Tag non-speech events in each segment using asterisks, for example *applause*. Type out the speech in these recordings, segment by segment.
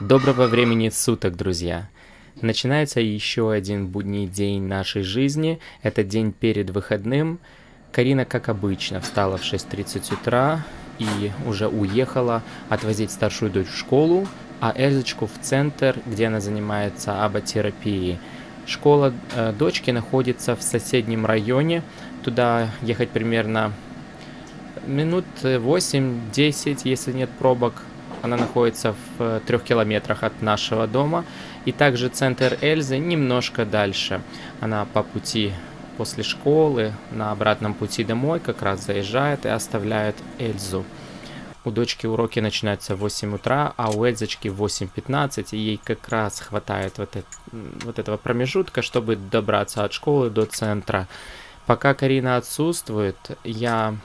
Доброго времени суток, друзья! Начинается еще один будний день нашей жизни. Это день перед выходным. Карина, как обычно, встала в 6.30 утра и уже уехала отвозить старшую дочь в школу, а Эльзочку в центр, где она занимается аботерапией. Школа э, дочки находится в соседнем районе. Туда ехать примерно минут 8-10, если нет пробок. Она находится в э, трех километрах от нашего дома. И также центр Эльзы немножко дальше. Она по пути после школы на обратном пути домой как раз заезжает и оставляет Эльзу. У дочки уроки начинаются в 8 утра, а у Эльзочки в 8.15, и ей как раз хватает вот, это, вот этого промежутка, чтобы добраться от школы до центра. Пока Карина отсутствует, я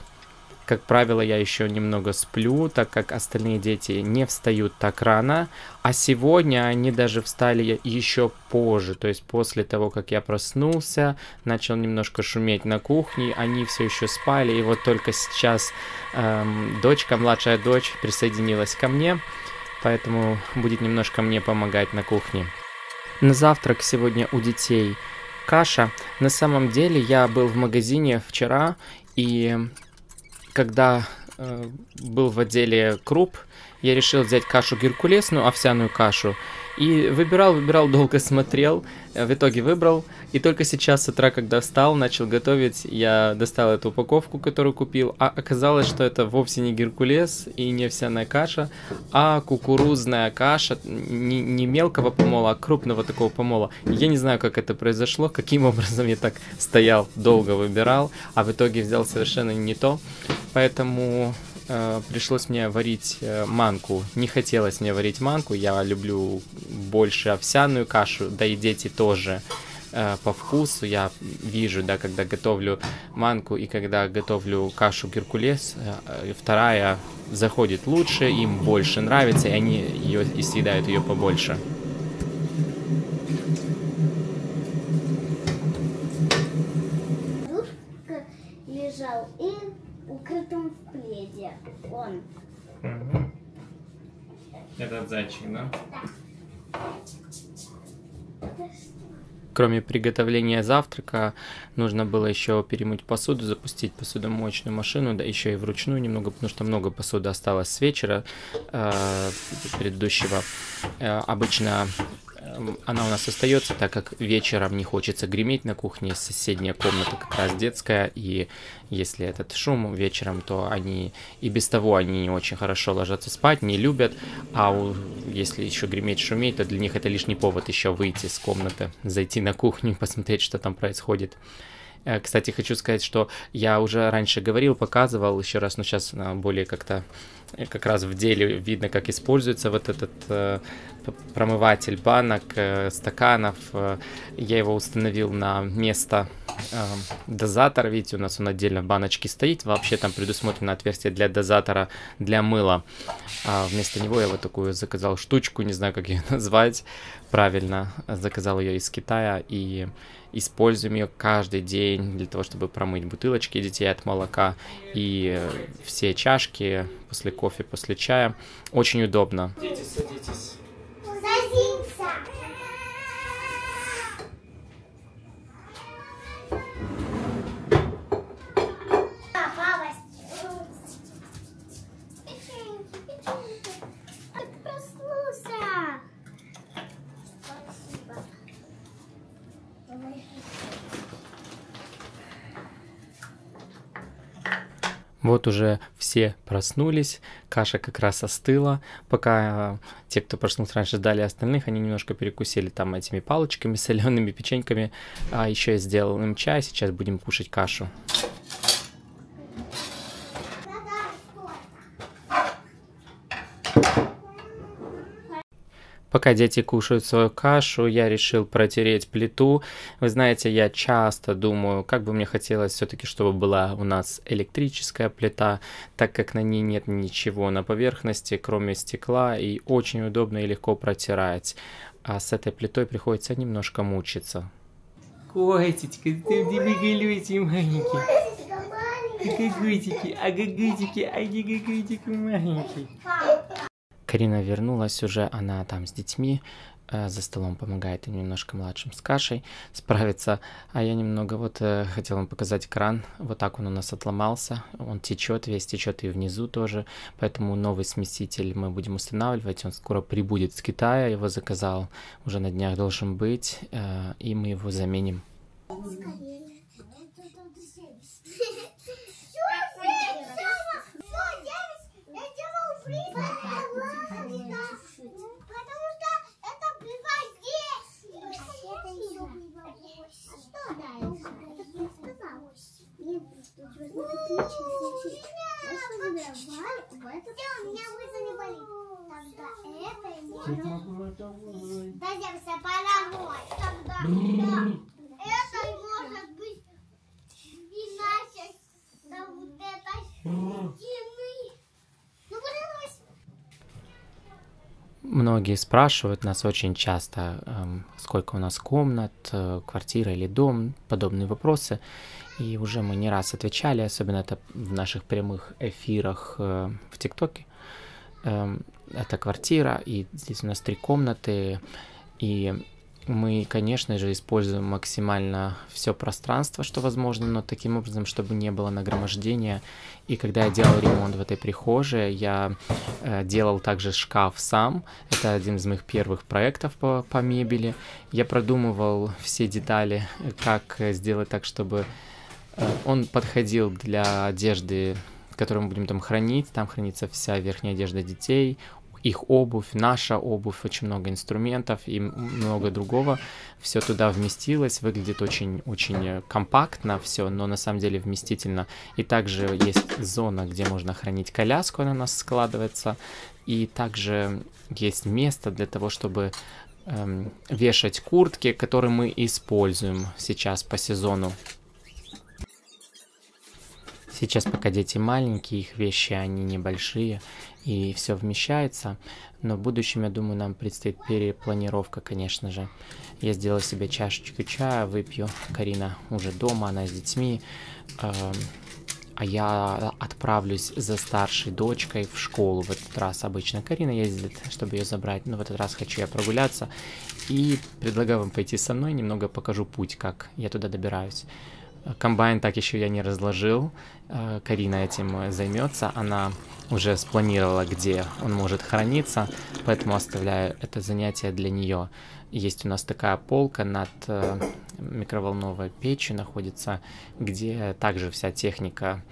как правило, я еще немного сплю, так как остальные дети не встают так рано. А сегодня они даже встали еще позже. То есть после того, как я проснулся, начал немножко шуметь на кухне, они все еще спали. И вот только сейчас эм, дочка, младшая дочь, присоединилась ко мне. Поэтому будет немножко мне помогать на кухне. На завтрак сегодня у детей каша. На самом деле я был в магазине вчера и когда э, был в отделе круп, я решил взять кашу геркулесную, овсяную кашу, и выбирал, выбирал, долго смотрел, э, в итоге выбрал, и только сейчас с утра, когда встал, начал готовить, я достал эту упаковку, которую купил, а оказалось, что это вовсе не геркулес и не овсяная каша, а кукурузная каша, не, не мелкого помола, а крупного такого помола. Я не знаю, как это произошло, каким *laughs* образом я так стоял, долго выбирал, а в итоге взял совершенно не то. Поэтому э, пришлось мне варить э, манку. Не хотелось мне варить манку, я люблю больше овсяную кашу, да и дети тоже э, по вкусу. Я вижу, да, когда готовлю манку и когда готовлю кашу геркулес, вторая заходит лучше, им больше нравится, и они ее и съедают ее побольше. лежал и укрытым в пледе. Он. Угу. Этот зайчик, да? Кроме приготовления завтрака, нужно было еще перемыть посуду, запустить посудомоечную машину, да еще и вручную немного, потому что много посуды осталось с вечера э, предыдущего. Э, обычно она у нас остается, так как вечером не хочется греметь на кухне, соседняя комната как раз детская, и если этот шум вечером, то они и без того они не очень хорошо ложатся спать, не любят, а у, если еще греметь, шуметь, то для них это лишний повод еще выйти из комнаты, зайти на кухню, посмотреть, что там происходит. Э, кстати, хочу сказать, что я уже раньше говорил, показывал еще раз, но сейчас э, более как-то э, как раз в деле видно, как используется вот этот промыватель банок, стаканов. Я его установил на место дозатора. Видите, у нас он отдельно в баночке стоит. Вообще там предусмотрено отверстие для дозатора для мыла. А вместо него я вот такую заказал штучку, не знаю, как ее *laughs* назвать правильно. Заказал ее из Китая и используем ее каждый день для того, чтобы промыть бутылочки детей от молока и все чашки после кофе, после чая. Очень удобно. Дети, садитесь. Вот уже все проснулись, каша как раз остыла. Пока э, те, кто проснулся раньше, ждали остальных, они немножко перекусили там этими палочками, *laughs* солеными печеньками. А еще я сделал им чай, сейчас будем кушать кашу. Пока дети кушают свою кашу, я решил протереть плиту. Вы знаете, я часто думаю, как бы мне хотелось все-таки, чтобы была у нас электрическая плита, так как на ней нет ничего на поверхности, кроме стекла, и очень удобно и легко протирать. А с этой плитой приходится немножко мучиться. Котичка, ты где маленький? Гагутики, а гагутики, а гагутики маленький. Карина вернулась уже, она там с детьми, э, за столом помогает им немножко младшим с кашей справиться, а я немного вот э, хотел вам показать кран, вот так он у нас отломался, он течет, весь течет и внизу тоже, поэтому новый смеситель мы будем устанавливать, он скоро прибудет с Китая, его заказал, уже на днях должен быть, э, и мы его заменим. Дождемся половой. Тогда это может быть иначе. Да вот это стены. Ну. Многие спрашивают нас очень часто, эм, сколько у нас комнат, э, квартира или дом, подобные вопросы. И уже мы не раз отвечали, особенно это в наших прямых эфирах э, в ТикТоке. Это квартира, и здесь у нас три комнаты, и мы, конечно же, используем максимально все пространство, что возможно, но таким образом, чтобы не было нагромождения. И когда я делал ремонт в этой прихожей, я э, делал также шкаф сам. Это один из моих первых проектов по, по мебели. Я продумывал все детали, как сделать так, чтобы э, он подходил для одежды которую мы будем там хранить. Там хранится вся верхняя одежда детей, их обувь, наша обувь, очень много инструментов и много другого. Все туда вместилось, выглядит очень-очень компактно все, но на самом деле вместительно. И также есть зона, где можно хранить коляску, она у нас складывается. И также есть место для того, чтобы эм, вешать куртки, которые мы используем сейчас по сезону. Сейчас пока дети маленькие, их вещи, они небольшие, и все вмещается. Но в будущем, я думаю, нам предстоит перепланировка, конечно же. Я сделал себе чашечку чая, выпью. Карина уже дома, она с детьми. Эм, а я отправлюсь за старшей дочкой в школу в этот раз. Обычно Карина ездит, чтобы ее забрать, но в этот раз хочу я прогуляться. И предлагаю вам пойти со мной, немного покажу путь, как я туда добираюсь. Комбайн так еще я не разложил. Э, Карина этим займется. Она уже спланировала, где он может храниться, поэтому оставляю это занятие для нее. Есть у нас такая полка над э, микроволновой печью находится, где также вся техника,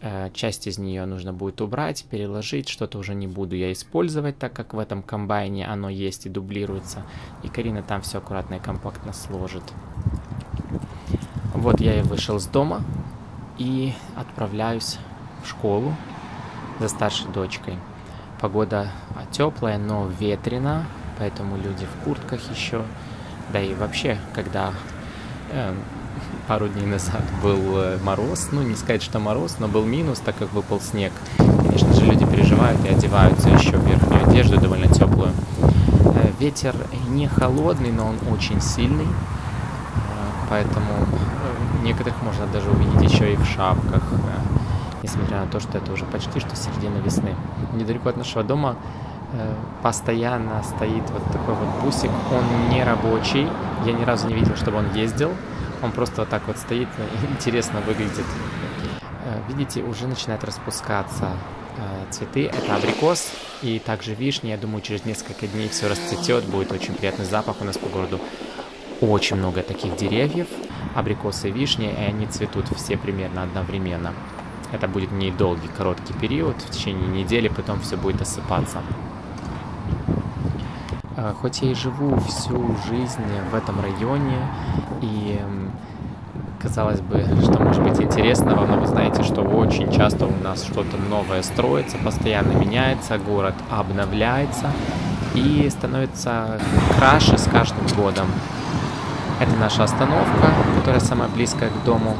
э, часть из нее нужно будет убрать, переложить, что-то уже не буду я использовать, так как в этом комбайне оно есть и дублируется. И Карина там все аккуратно и компактно сложит. Вот я и вышел с дома и отправляюсь в школу за старшей дочкой. Погода теплая, но ветрена, поэтому люди в куртках еще. Да и вообще, когда э, *laughs* пару дней назад был э, мороз, ну не сказать, что мороз, но был минус, так как выпал снег. Конечно же, люди переживают и одеваются еще в верхнюю одежду, довольно теплую. Э, ветер не холодный, но он очень сильный, поэтому Некоторых можно даже увидеть еще и в шапках, э, несмотря на то, что это уже почти что середина весны. Недалеко от нашего дома э, постоянно стоит вот такой вот бусик. Он не рабочий. Я ни разу не видел, чтобы он ездил. Он просто вот так вот стоит. *laughs* Интересно выглядит. Э, видите, уже начинает распускаться цветы. Это абрикос и также вишня. Я думаю, через несколько дней все расцветет. Будет очень приятный запах у нас по городу. Очень много таких деревьев абрикосы и вишни, и они цветут все примерно одновременно. Это будет недолгий, короткий период, в течение недели потом все будет осыпаться. А, хоть я и живу всю жизнь в этом районе, и казалось бы, что может быть интересного, но вы знаете, что очень часто у нас что-то новое строится, постоянно меняется, город обновляется и становится краше с каждым годом. Это наша остановка, которая самая близкая к дому.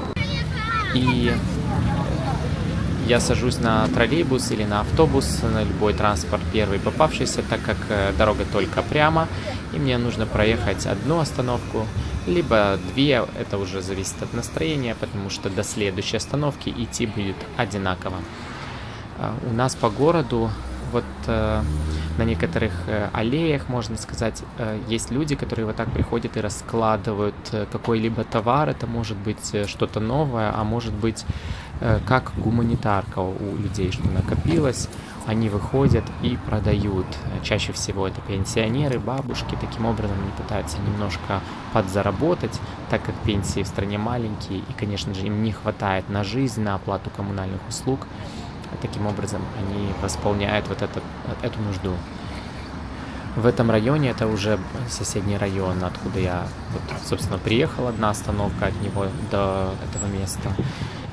И я сажусь на троллейбус или на автобус, на любой транспорт первый попавшийся, так как э, дорога только прямо, и мне нужно проехать одну остановку, либо две, это уже зависит от настроения, потому что до следующей остановки идти будет одинаково. А, у нас по городу вот э, на некоторых э, аллеях, можно сказать, э, есть люди, которые вот так приходят и раскладывают э, какой-либо товар. Это может быть э, что-то новое, а может быть э, как гуманитарка у людей, что накопилось. Они выходят и продают. Чаще всего это пенсионеры, бабушки. Таким образом они пытаются немножко подзаработать, так как пенсии в стране маленькие, и, конечно же, им не хватает на жизнь, на оплату коммунальных услуг. Таким образом, они восполняют вот это, эту нужду. В этом районе, это уже соседний район, откуда я, вот, собственно, приехал, одна остановка от него до этого места.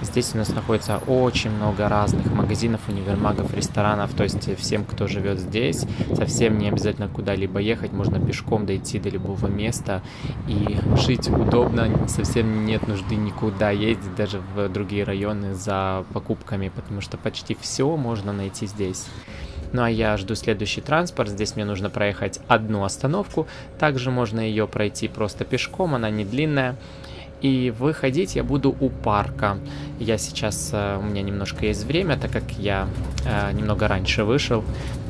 Здесь у нас находится очень много разных магазинов, универмагов, ресторанов. То есть всем, кто живет здесь, совсем не обязательно куда-либо ехать. Можно пешком дойти до любого места и жить удобно. Совсем нет нужды никуда ездить, даже в другие районы за покупками, потому что почти все можно найти здесь. Ну а я жду следующий транспорт. Здесь мне нужно проехать одну остановку. Также можно ее пройти просто пешком, она не длинная. И выходить я буду у парка. Я сейчас, э, у меня немножко есть время, так как я э, немного раньше вышел,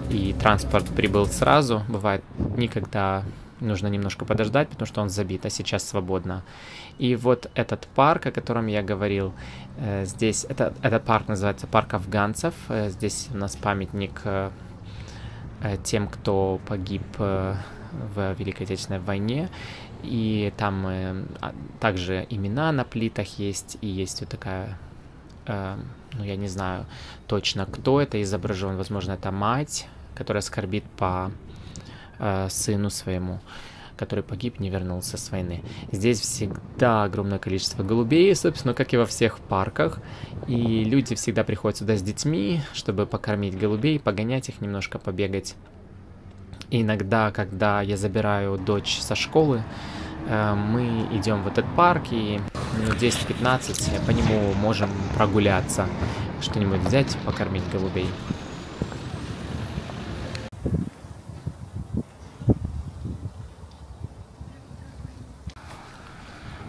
и транспорт прибыл сразу. Бывает дни, когда нужно немножко подождать, потому что он забит, а сейчас свободно. И вот этот парк, о котором я говорил, э, здесь, это, этот парк называется парк афганцев. Здесь у нас памятник тем, кто погиб в Великой Отечественной войне и там э, а, также имена на плитах есть, и есть вот такая, э, ну я не знаю точно, кто это изображен, возможно, это мать, которая скорбит по э, сыну своему, который погиб, не вернулся с войны. Здесь всегда огромное количество голубей, собственно, как и во всех парках, и люди всегда приходят сюда с детьми, чтобы покормить голубей, погонять их, немножко побегать. И иногда, когда я забираю дочь со школы, э, мы идем в этот парк и минут 10-15 по нему можем прогуляться, что-нибудь взять, покормить голубей.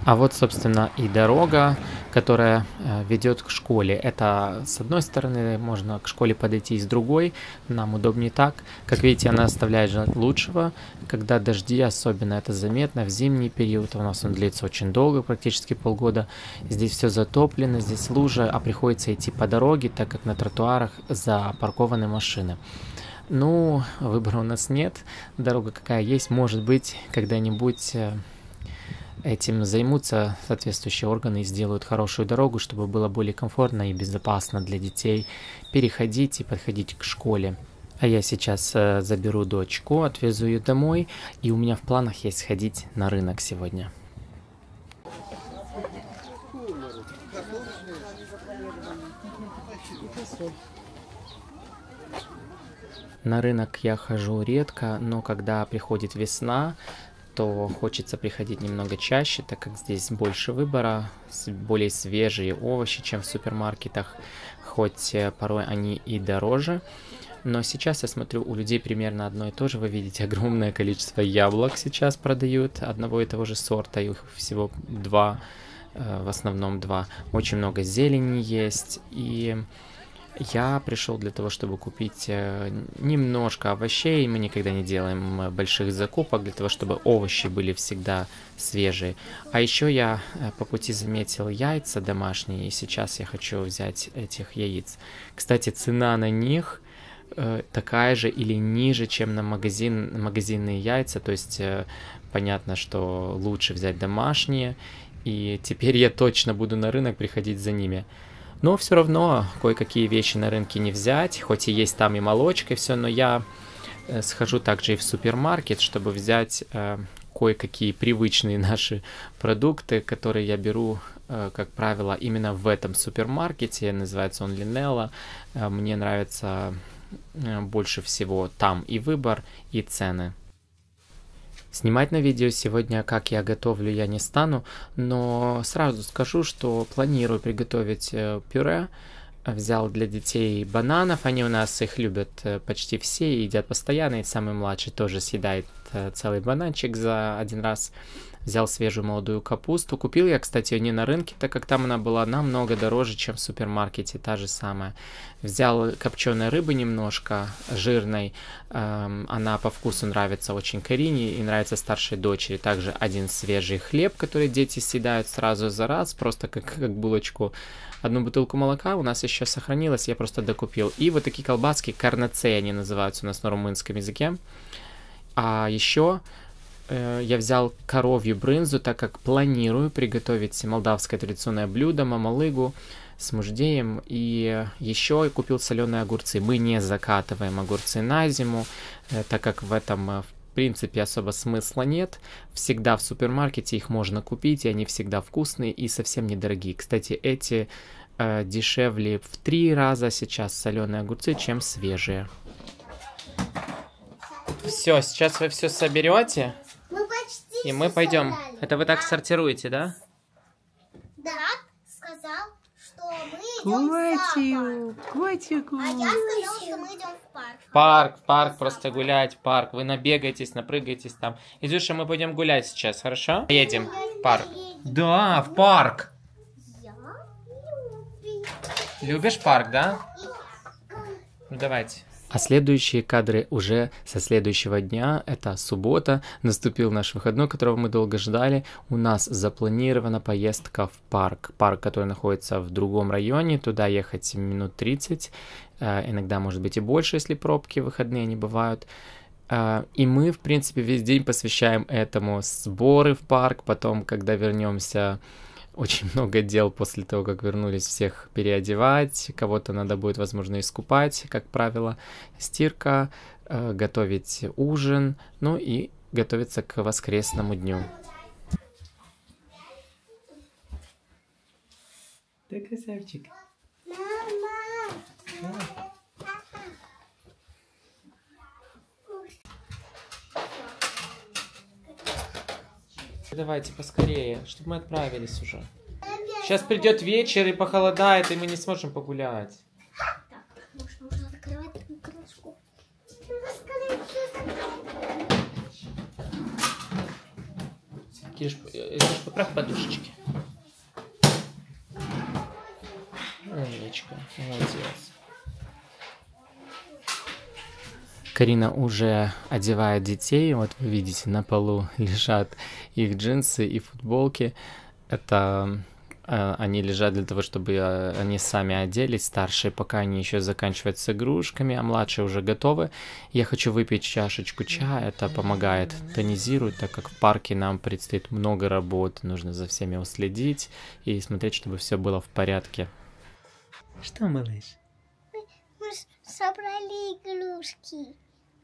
А вот, собственно, и дорога, которая э, ведет к школе. Это, с одной стороны, можно к школе подойти, с другой нам удобнее так. Как видите, она оставляет желать лучшего. Когда дожди, особенно это заметно, в зимний период, у нас он длится очень долго, практически полгода. Здесь все затоплено, здесь лужа, а приходится идти по дороге, так как на тротуарах запаркованы машины. Ну, выбора у нас нет. Дорога какая есть, может быть, когда-нибудь э, этим займутся соответствующие органы и сделают хорошую дорогу, чтобы было более комфортно и безопасно для детей переходить и подходить к школе. А я сейчас э, заберу дочку, отвезу ее домой, и у меня в планах есть сходить на рынок сегодня. На рынок я хожу редко, но когда приходит весна, то хочется приходить немного чаще, так как здесь больше выбора, более свежие овощи, чем в супермаркетах, хоть э, порой они и дороже. Но сейчас я смотрю, у людей примерно одно и то же. Вы видите, *laughs* огромное количество яблок сейчас продают одного и того же сорта, их всего два, э, в основном два. Очень много зелени есть, и я пришел для того, чтобы купить э, немножко овощей. Мы никогда не делаем э, больших закупок для того, чтобы овощи были всегда свежие. А еще я э, по пути заметил яйца домашние, и сейчас я хочу взять этих яиц. Кстати, цена на них такая же или ниже, чем на магазин, магазинные яйца. То есть понятно, что лучше взять домашние. И теперь я точно буду на рынок приходить за ними. Но все равно кое-какие вещи на рынке не взять, хоть и есть там и молочка, и все, но я э, схожу также и в супермаркет, чтобы взять э, кое-какие привычные *laughs* наши продукты, которые я беру, э, как правило, именно в этом супермаркете, называется он Линелла. Э, мне нравится э, больше всего там и выбор, и цены. Снимать на видео сегодня, как я готовлю, я не стану, но сразу скажу, что планирую приготовить э, пюре. Взял для детей бананов, они у нас их любят э, почти все, едят постоянно, и самый младший тоже съедает целый бананчик за один раз. взял свежую молодую капусту. Купил я, кстати, ее не на рынке, так как там она была намного дороже, чем в супермаркете, та же самая. Взял копченой рыбы немножко, жирной. Эм, она по вкусу нравится очень Карине и нравится старшей дочери. Также один свежий хлеб, который дети съедают сразу за раз, просто как, как булочку. Одну бутылку молока у нас еще сохранилось, я просто докупил. И вот такие колбаски, карнацеи они называются у нас на румынском языке. А еще э, я взял коровью брынзу, так как планирую приготовить молдавское традиционное блюдо, мамалыгу с муждеем. И еще купил соленые огурцы. Мы не закатываем огурцы на зиму, э, так как в этом э, в принципе особо смысла нет. Всегда в супермаркете их можно купить, и они всегда вкусные и совсем недорогие. Кстати, эти э, дешевле в три раза сейчас соленые огурцы, чем свежие. Все, сейчас вы все соберете, Мы почти и мы пойдем. собрали. Это вы так сортируете, да? Да, сказал, что мы идем в зоопарк. котику. А я сказал, что мы идем в парк. В парк, в парк, просто гулять, в парк. Вы набегаетесь, напрыгаетесь там. Изюша, мы пойдем гулять сейчас, хорошо? Едем в парк. Да, в парк. Я люблю. Любишь парк, да? Ну давайте. А следующие кадры уже со следующего дня, это суббота, наступил наш выходной, которого мы долго ждали. У нас запланирована поездка в парк. Парк, который находится в другом районе, туда ехать минут 30, э, иногда может быть и больше, если пробки выходные не бывают. Э, И мы, в принципе, весь день посвящаем этому. Сборы в парк, потом, когда вернемся, очень *laughs* много дел после того, как вернулись всех переодевать, кого-то надо будет, возможно, искупать, как правило, стирка, э, готовить ужин, ну и готовиться к воскресному дню. Ты красавчик. Мама. Давайте поскорее, чтобы мы отправились уже. Сейчас придет вечер и похолодает, и мы не сможем погулять. Киш, э, поправь подушечки. Умничка, молодец. Карина уже одевает детей. Вот вы видите, на полу *laughs* лежат их джинсы и футболки. Это э, они лежат для того, чтобы э, они сами оделись. Старшие пока они еще заканчивают с игрушками, а младшие уже готовы. Я хочу выпить чашечку чая. Это помогает, тонизирует, так как в парке нам предстоит много работы. Нужно за всеми уследить и смотреть, чтобы все было в порядке. Что, малыш? Мы с- собрали игрушки,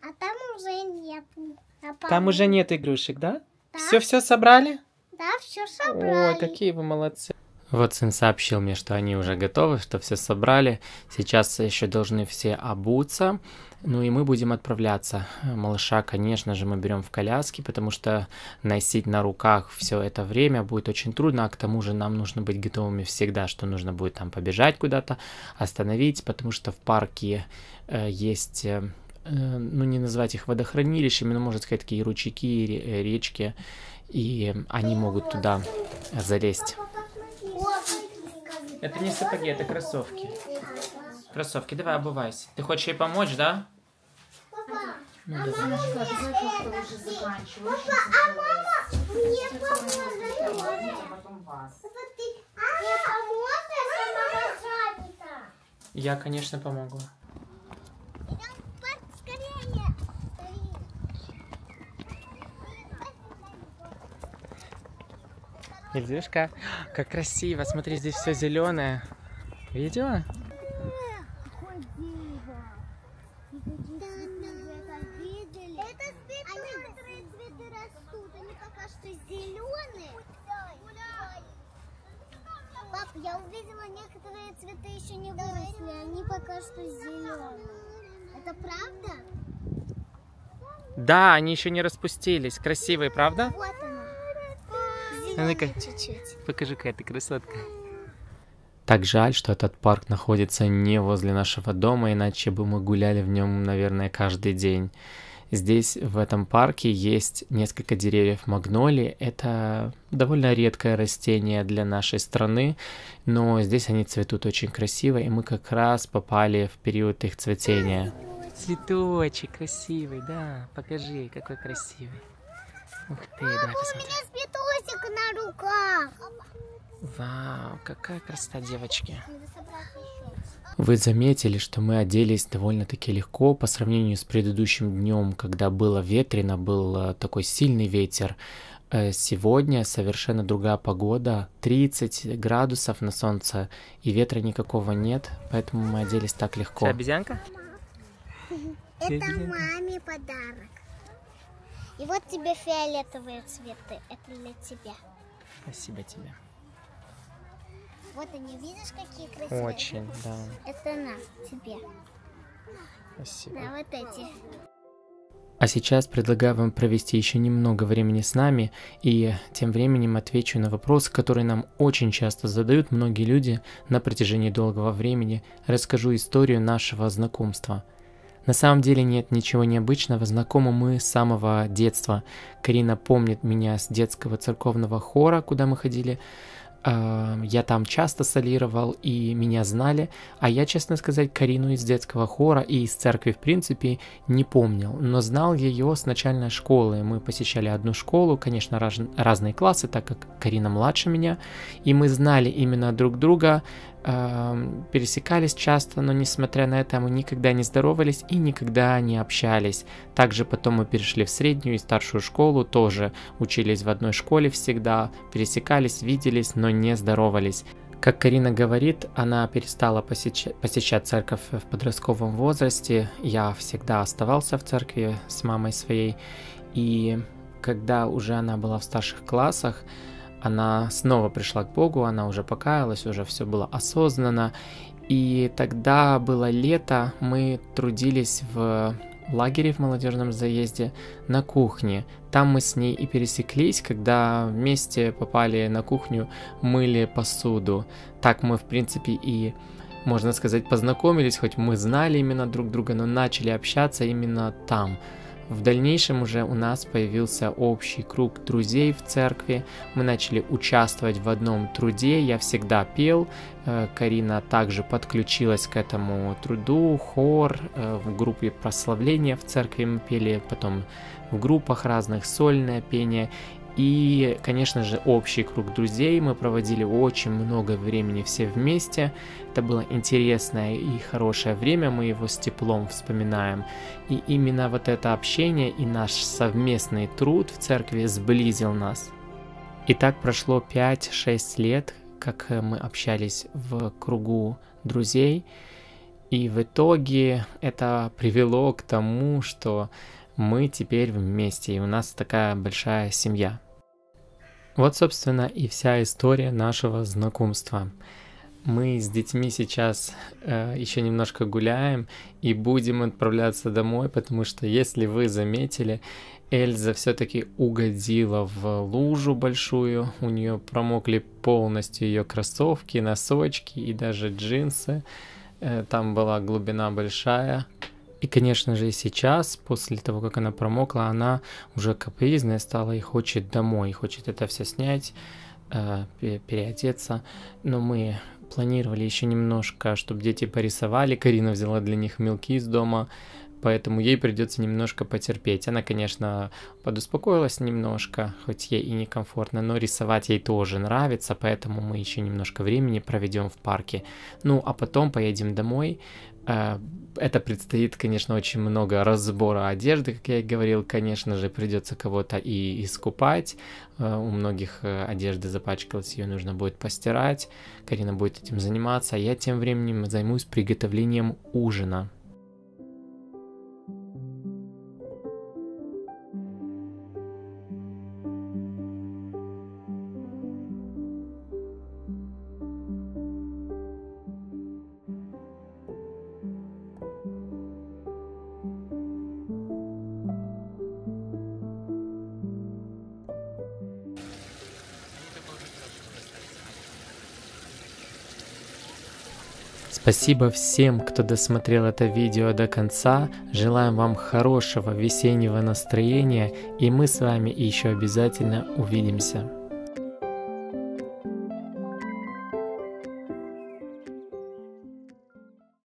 а там уже нету. А Там уже нет игрушек, да? Да. Все-все собрали? Да, все собрали. Ой, какие вы молодцы. Вот сын сообщил мне, что они уже готовы, что все собрали. Сейчас еще должны все обуться. Ну и мы будем отправляться. Малыша, конечно же, мы берем в коляске, потому что носить на руках все это время будет очень трудно, а к тому же нам нужно быть готовыми всегда, что нужно будет там побежать куда-то, остановить, потому что в парке э, есть, э, ну не назвать их водохранилищами, но можно сказать такие ручейки, э, речки, и они могут туда залезть. Это не сапоги, это кроссовки. Кроссовки, давай обувайся. Ты хочешь ей помочь, да? Ну, давай. Мне поможет. а а мама. Я, конечно, помогу. Ильдюшка, как красиво. Смотри, здесь все зеленое. Видела? Это цветы. Некоторые цветы растут, они пока что зеленые. Пап, я увидела некоторые цветы еще не выросли, они пока что зеленые. Это правда? Да, они еще не распустились. Красивые, правда? Вот она. Ну-ка. Покажи, какая ты красотка. Так жаль, что этот парк находится не возле нашего дома, иначе бы мы гуляли в нем, наверное, каждый день. Здесь, в этом парке, есть несколько деревьев магнолии. Это довольно редкое растение для нашей страны, но здесь они цветут очень красиво, и мы как раз попали в период их цветения. Цветочек красивый, да. Покажи, какой красивый. Ух ты, да, У меня цветочек на руках. Вау, какая красота девочки. Вы заметили, что мы оделись довольно-таки легко по сравнению с предыдущим днем, когда было ветрено, был э, такой сильный ветер. Э, Сегодня совершенно другая погода, 30 градусов на солнце, и ветра никакого нет, поэтому мы оделись так легко. обезьянка? Это маме подарок. И вот тебе фиолетовые цветы. Это для тебя. Спасибо тебе. Вот они, видишь, какие красивые? Очень, да. Это на тебе. Спасибо. Да, вот эти. А сейчас предлагаю вам провести еще немного времени с нами, и тем временем отвечу на вопросы, которые нам очень часто задают многие люди на протяжении долгого времени. Расскажу историю нашего знакомства. На самом деле нет ничего необычного, знакомы мы с самого детства. Карина помнит меня с детского церковного хора, куда мы ходили. А, Я там часто солировал, и меня знали, а я, честно сказать, Карину из детского хора и из церкви, в принципе, не помнил, но знал ее с начальной школы. Мы посещали одну школу, конечно, раз- разные классы, так как Карина младше меня, и мы знали именно друг друга, пересекались часто, но несмотря на это мы никогда не здоровались и никогда не общались. Также потом мы перешли в среднюю и старшую школу, тоже учились в одной школе всегда, пересекались, виделись, но не здоровались. Как Карина говорит, она перестала посещать, посещать церковь в подростковом возрасте. Я всегда оставался в церкви с мамой своей. И когда уже она была в старших классах, она снова пришла к Богу, она уже покаялась, уже все было осознанно. И тогда было лето, мы трудились в лагере в молодежном заезде на кухне. Там мы с ней и пересеклись, когда вместе попали на кухню, мыли посуду. Так мы, в принципе, и, можно сказать, познакомились, хоть мы знали именно друг друга, но начали общаться именно там. В дальнейшем уже у нас появился общий круг друзей в церкви. Мы начали участвовать в одном труде. Я всегда пел. Э, Карина также подключилась к этому труду. Хор э, в группе прославления в церкви мы пели, потом в группах разных сольное пение. И, конечно же, общий круг друзей. Мы проводили очень много времени все вместе. Это было интересное и хорошее время, мы его с теплом вспоминаем. И именно вот это общение и наш совместный труд в церкви сблизил нас. И так прошло 5-6 лет, как мы общались в кругу друзей. И в итоге это привело к тому, что мы теперь вместе, и у нас такая большая семья. Вот, собственно, и вся история нашего знакомства. Мы с детьми сейчас э, еще немножко гуляем и будем отправляться домой, потому что, если вы заметили, Эльза все-таки угодила в лужу большую, у нее промокли полностью ее кроссовки, носочки и даже джинсы. Э, там была глубина большая. И, конечно же, и сейчас, после того, как она промокла, она уже капризная стала и хочет домой, хочет это все снять, э, пе- переодеться. Но мы планировали еще немножко, чтобы дети порисовали. Карина взяла для них мелки из дома, поэтому ей придется немножко потерпеть. Она, конечно, подуспокоилась немножко, хоть ей и некомфортно, но рисовать ей тоже нравится, поэтому мы еще немножко времени проведем в парке. Ну, а потом поедем домой. Э, Это предстоит, конечно, очень много разбора одежды, как я и говорил. Конечно же, придется кого-то и искупать. Э, У многих э, одежда запачкалась, ее нужно будет постирать. Карина будет этим заниматься, а я тем временем займусь приготовлением ужина. Спасибо всем, кто досмотрел это видео до конца. Желаем вам хорошего весеннего настроения, и мы с вами еще обязательно увидимся.